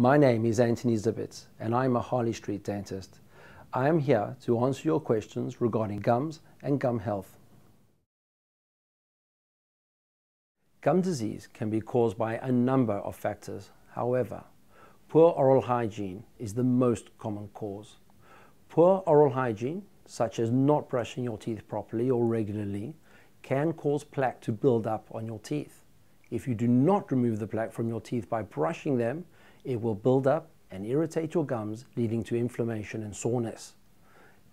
My name is Anthony Zybutz and I'm a Harley Street dentist. I am here to answer your questions regarding gums and gum health. Gum disease can be caused by a number of factors. However, poor oral hygiene is the most common cause. Poor oral hygiene, such as not brushing your teeth properly or regularly, can cause plaque to build up on your teeth. If you do not remove the plaque from your teeth by brushing them, it will build up and irritate your gums, leading to inflammation and soreness.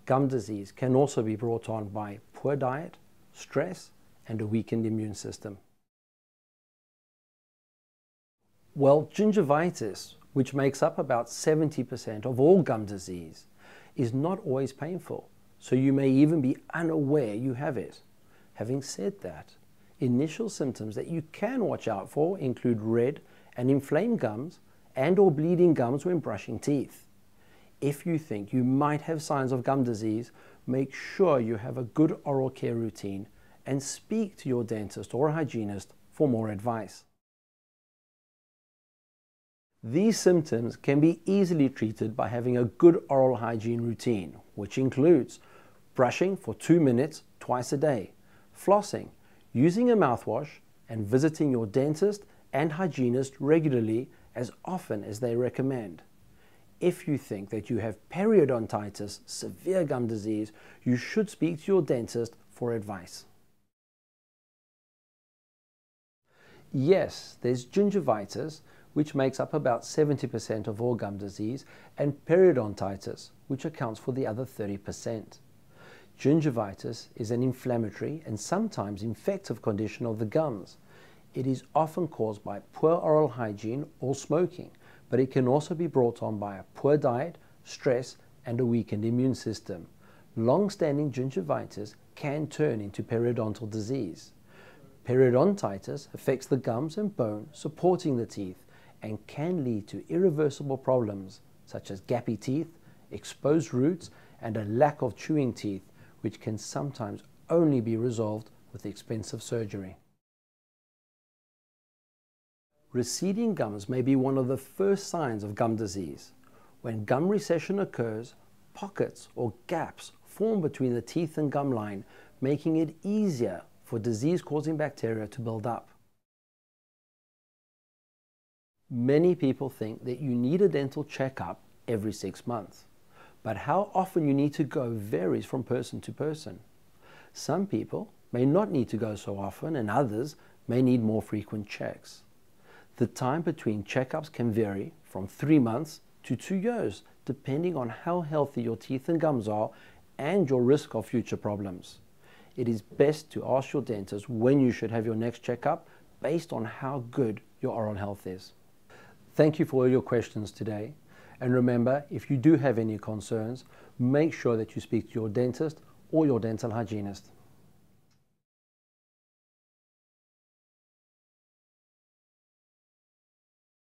Gum disease can also be brought on by poor diet, stress, and a weakened immune system. Well, gingivitis, which makes up about 70% of all gum disease, is not always painful, so you may even be unaware you have it. Having said that, initial symptoms that you can watch out for include red and inflamed gums and or bleeding gums when brushing teeth. If you think you might have signs of gum disease, make sure you have a good oral care routine and speak to your dentist or hygienist for more advice. These symptoms can be easily treated by having a good oral hygiene routine, which includes brushing for two minutes twice a day, flossing, using a mouthwash, and visiting your dentist and hygienist regularly as often as they recommend. If you think that you have periodontitis, severe gum disease, you should speak to your dentist for advice. Yes, there's gingivitis, which makes up about 70% of all gum disease, and periodontitis, which accounts for the other 30%. Gingivitis is an inflammatory and sometimes infective condition of the gums. It is often caused by poor oral hygiene or smoking, but it can also be brought on by a poor diet, stress, and a weakened immune system. Long-standing gingivitis can turn into periodontal disease. Periodontitis affects the gums and bone supporting the teeth and can lead to irreversible problems such as gappy teeth, exposed roots, and a lack of chewing teeth, which can sometimes only be resolved with expensive surgery. Receding gums may be one of the first signs of gum disease. When gum recession occurs, pockets or gaps form between the teeth and gum line, making it easier for disease-causing bacteria to build up. Many people think that you need a dental checkup every six months, but how often you need to go varies from person to person. Some people may not need to go so often and others may need more frequent checks. The time between checkups can vary from three months to two years, depending on how healthy your teeth and gums are and your risk of future problems. It is best to ask your dentist when you should have your next checkup based on how good your oral health is. Thank you for all your questions today. And remember, if you do have any concerns, make sure that you speak to your dentist or your dental hygienist.